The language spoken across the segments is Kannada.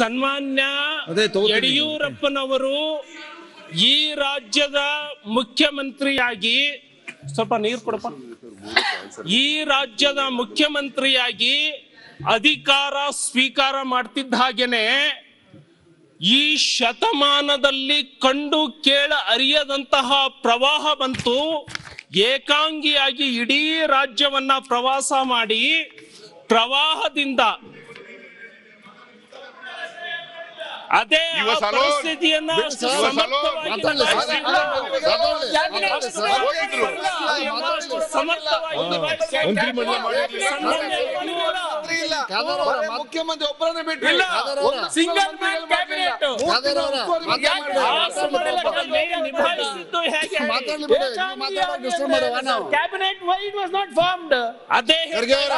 ಸನ್ಮಾನ್ಯ ಯಡಿಯೂರಪ್ಪನವರು ಈ ರಾಜ್ಯದ ಮುಖ್ಯಮಂತ್ರಿಯಾಗಿ ಸ್ವಲ್ಪ ನೀರು ಕೊಡಪ್ಪ. ಈ ರಾಜ್ಯದ ಮುಖ್ಯಮಂತ್ರಿಯಾಗಿ ಅಧಿಕಾರ ಸ್ವೀಕಾರ ಮಾಡ್ತಿದ್ದ ಹಾಗೇನೆ ಈ ಶತಮಾನದಲ್ಲಿ ಕಂಡು ಕೇಳ ಅರಿಯದಂತಹ ಪ್ರವಾಹ ಬಂತು. ಏಕಾಂಗಿಯಾಗಿ ಇಡೀ ರಾಜ್ಯವನ್ನ ಪ್ರವಾಸ ಮಾಡಿ ಪ್ರವಾಹದಿಂದ ಅದೇ alone. ಪರಿಸ್ಥಿತಿಯನ್ನ ಅಷ್ಟು. ಸಮರ್ಥವಾಗಿ ಮಾತಾಡ್ಲಿ. ಸಮರ್ಥವಾಗಿ ನಿಭಾಯಿಸಿದ್ದಾರೆ. ಮಂತ್ರಿಮಂಡಲ ಮಾಡಿರ್ಲಿಲ್ಲ. ಸನ್ಮಾನ್ಯ ಯಡಿಯೂರಪ್ಪ ಮುಖ್ಯಮಂತ್ರಿ ಒಬ್ಬರನ್ನೇ ಇಲ್ಲ. ಒಂದು ಸಿಂಗಲ್ ಮ್ಯಾನ್ ಕ್ಯಾಬಿನೆಟ್ ಆ ಸಂದರ್ಭದಲ್ಲಿ ನಿಭಾಯಿಸಿದ್ದು ಹೇಗೆ cabinet why it was not formed ಅದೇ ಖರ್ಗೆ ಅವರ,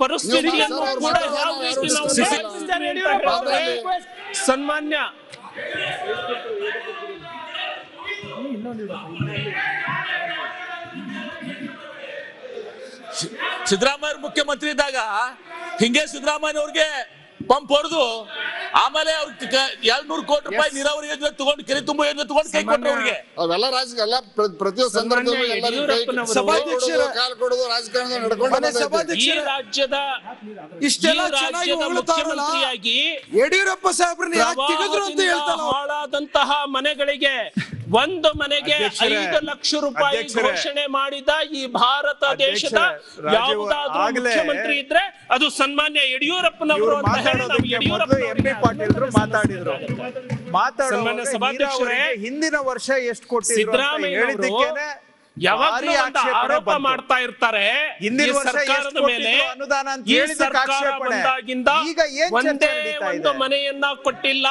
ಪರಿಸ್ಥಿತಿಯನ್ನು ನೀವು ಕೂಡ ಮಾತಾಡೋದು ಯಾವ ರೀತಿ ನಾವು ನಿಭಾಯಿಸಿದ್ದಾರೆ ಹೇಳಿದ್ರೆ ಸನ್ಮಾನ್ಯ. ಸಿದ್ದರಾಮಯ್ಯ ಮುಖ್ಯಮಂತ್ರಿ ಇದ್ದಾಗ ಹಿಂಗೆ ಸಿದ್ದರಾಮಯ್ಯ ಅವ್ರಿಗೆ ಪಂಪ್ ಹೊಡೆದು ಆಮೇಲೆ ಅವ್ರ ಎರಡ್ನೂರು ಕೋಟಿ ರೂಪಾಯಿ ನೀರಾವರಿ ಯೋಜನೆ ತಗೊಂಡು ಕೆರೆ ತುಂಬ ಯೋಜನೆ ತಗೊಂಡು ಕೈ ಕೊಟ್ಟರು ಅವ್ರಿಗೆ. ಅವೆಲ್ಲ ರಾಜಕೀಯ ಎಲ್ಲ ಪ್ರತಿಯೊಂದು ಸಂದರ್ಭದಲ್ಲಿ ಸಭಾಧ್ಯಕ್ಷರ ಕಾಲು ಕೊಡೋದು ನಡ್ಕೊಂಡು ಈ ರಾಜ್ಯದ ಇಷ್ಟೆಲ್ಲ ಚೆನ್ನಾಗಿ ಮುಖ್ಯಮಂತ್ರಿಯಾಗಿ ಯಡಿಯೂರಪ್ಪ ಸಾಹೇಬ್ರನ್ನ ಯಾಕೆ ತೆಗೆದ್ರು ಅಂತ ಹೇಳ್ತಾರ ಹಾಳಾದಂತಹ ಮನೆಗಳಿಗೆ ಒಂದು ಮನೆಗೆ ಐದು ಲಕ್ಷ ರೂಪಾಯಿ ಘೋಷಣೆ ಮಾಡಿದ ಈ ಭಾರತ ದೇಶದ ಯಾವುದಾದ್ರೂ ಮುಖ್ಯಮಂತ್ರಿ ಇದ್ರೆ ಅದು ಸನ್ಮಾನ್ಯ ಯಡಿಯೂರಪ್ಪನವರು ಅಂತ ಎಂ. ಮಾತಾಡಿದ್ರು. ಮಾತಾಡೋ ಸನ್ಮಾನ್ಯ ಸಭಾಧ್ಯಕ್ಷರೇ, ಹಿಂದಿನ ವರ್ಷ ಎಷ್ಟು ಕೊಟ್ಟಿದ್ರು ಸಿದ್ದರಾಮಯ್ಯ ಯಾವಾಗಲೂ ಒಂದು ಆರೋಪ. ಮಾಡ್ತಾ ಇರ್ತಾರೆ ಹಿಂದಿನ ಸರ್ಕಾರದ ಮೇಲೆ ಅನುದಾನ ಅಂತ ಈ ಸರ್ಕಾರ. ಬಂದಾಗಿಂದ ಈಗ ಒಂದೇ ಒಂದು? ಮನೆಯನ್ನ ಕೊಟ್ಟಿಲ್ಲ.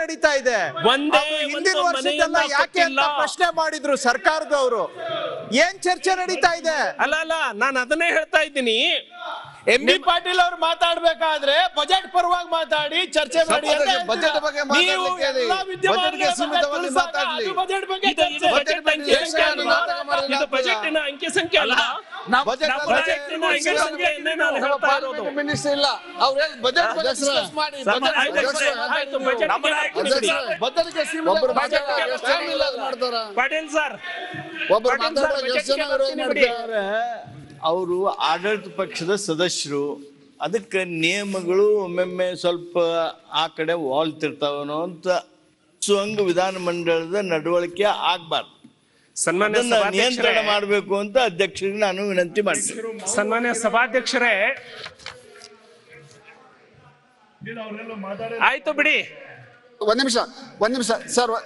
ನಡೀತಾ ಇದೆ? ಒಂದು ಹಿಂದಿನ ವರ್ಷದಲ್ಲ ಯಾಕೆ ಅಂತ ಪ್ರಶ್ನೆ ಮಾಡಿದ್ರು ಸರ್ಕಾರದವರು. ಏನ್ ಚರ್ಚೆ ನಡೀತಾ ಇದೆ? ಅಲ್ಲ ಅಲ್ಲ ನಾನು ಅದನ್ನೇ ಹೇಳ್ತಾ ಇದ್ದೀನಿ. ಎಂ ಬಿ ಪಾಟೀಲ್ ಅವ್ರು ಮಾತಾಡ್ಬೇಕಾದ್ರೆ ಬಜೆಟ್ ಪರವಾಗಿ ಮಾತಾಡಿ ಚರ್ಚೆ ಮಾಡಿ ಬಜೆಟ್ ಬಗ್ಗೆ ಬಜೆಟ್ ಬಗ್ಗೆ ಅಂಕಿ ಸಂಖ್ಯೆ ಅಲ್ವಾ? ಇದು ಬಜೆಟಿನ ಅಂಕಿ ಸಂಖ್ಯೆ ಅಲ್ಲ. ಇಲ್ಲ. ಅವ್ರು ಬಜೆಟ್ ಮಾಡಿ. ಮಾಡ್ತಾರ? ಪಾಟೀಲ್ ಸರ್ ಒಬ್ರು ಅವರು ಆಡಳಿತ ಪಕ್ಷದ ಸದಸ್ಯರು. ಅದಕ್ಕೆ ನಿಯಮಗಳು ಒಮ್ಮೊಮ್ಮೆ ಸ್ವಲ್ಪ ಆ ಕಡೆ ವಾಲ್ತಿರ್ತಾವನೋ ಅಂತ ಸ್ವಂಗ ವಿಧಾನ ಮಂಡಳದ ನಡವಳಿಕೆ ಆಗ್ಬಾರ್ದು. ಸನ್ಮಾನ್ಯ ನಿಯಂತ್ರಣ ಮಾಡಬೇಕು ಅಂತ ಅಧ್ಯಕ್ಷರಿಗೆ ನಾನು ವಿನಂತಿ ಮಾಡ್ತೀನಿ. ಸನ್ಮಾನ್ಯ ಸಭಾಧ್ಯಕ್ಷರೇ. ಆಯ್ತು ಬಿಡಿ. ಒಂದ್ ನಿಮಿಷ ಒಂದ್ ನಿಮಿಷ ಸರ್.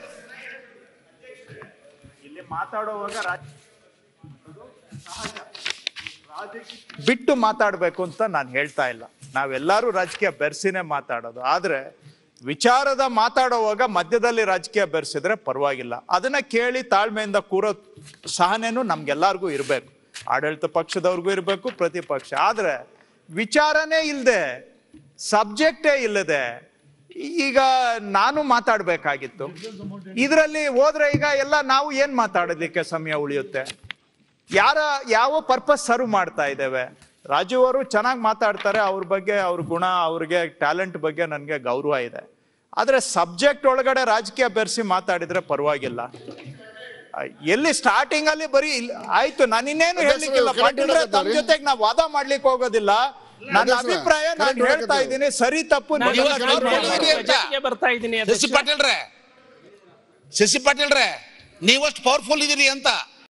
ಇಲ್ಲಿ ಮಾತಾಡುವಾಗ ರಾಜ- ಬಿಟ್ಟು ಮಾತಾಡಬೇಕು ಅಂತ ನಾನು ಹೇಳ್ತಾ ಇಲ್ಲ. ನಾವೆಲ್ಲರೂ ರಾಜಕೀಯ ಬೆರೆಸಿನೇ ಮಾತಾಡೋದು. ಆದರೆ ವಿಚಾರದ ಮಾತಾಡುವಾಗ ಮಧ್ಯದಲ್ಲಿ ರಾಜಕೀಯ ಬೆರೆಸಿದ್ರೆ ಪರವಾಗಿಲ್ಲ. ಅದನ್ನ ಕೇಳಿ ತಾಳ್ಮೆಯಿಂದ ಕೂರೋ ಸಹನೆನೂ ನಮಗೆಲ್ಲರಿಗೂ ಇರಬೇಕು. ಆಡಳಿತ ಪಕ್ಷದವ್ರಿಗೂ ಇರಬೇಕು, ಪ್ರತಿಪಕ್ಷ. ಆದರೆ ವಿಚಾರನೇ ಇಲ್ಲದೆ ಸಬ್ಜೆಕ್ಟೇ ಇಲ್ಲದೆ, ಈಗ ನಾನು ಮಾತಾಡಬೇಕಾಗಿತ್ತು. ಇದರಲ್ಲಿ ಹೋದ್ರೆ ಈಗ ಎಲ್ಲ ನಾವು ಏನು ಮಾತಾಡೋದಕ್ಕೆ ಸಮಯ ಉಳಿಯುತ್ತೆ? ಯಾರ ಯಾವ ಪರ್ಪಸ್ ಸರ್ವ್ ಮಾಡ್ತಾ ಇದ್ದೇವೆ? ರಾಜು ಅವರು ಚೆನ್ನಾಗಿ ಮಾತಾಡ್ತಾರೆ ಅವ್ರ ಬಗ್ಗೆ ಅವ್ರ ಗುಣ ಅವ್ರಿಗೆ ಟ್ಯಾಲೆಂಟ್ ಬಗ್ಗೆ ನನಗೆ ಗೌರವ ಇದೆ. ಆದರೆ ಸಬ್ಜೆಕ್ಟ್ ಒಳಗಡೆ ರಾಜಕೀಯ ಬೆರೆಸಿ ಮಾತಾಡಿದ್ರೆ ಪರವಾಗಿಲ್ಲ. ಎಲ್ಲಿ ಸ್ಟಾರ್ಟಿಂಗ್ ಅಲ್ಲಿ ಬರೀ ಆಯ್ತು ನಾನು ಇನ್ನೇನು ಹೇಳಲಿಕ್ಕಿಲ್ಲ. ಪಾಟೀಲ್ರೆ ತಮ್ಮ ಜೊತೆಗೆ ನಾವು ವಾದ ಮಾಡ್ಲಿಕ್ಕೆ ಹೋಗೋದಿಲ್ಲ. ನನ್ನ ಅಭಿಪ್ರಾಯ ನಾನು ಹೇಳ್ತಾ. ಇದ್ದೀನಿ ಸರಿ ತಪ್ಪು ಬರ್ತಾ ಇದ್ದೀನಿ ಶಶಿ ಪಾಟೀಲ್ರೆ. ಶಶಿ ಪಾಟೀಲ್ರೆ ನೀವಷ್ಟು ಪವರ್ಫುಲ್ ಇದೀರಿ ಅಂತ.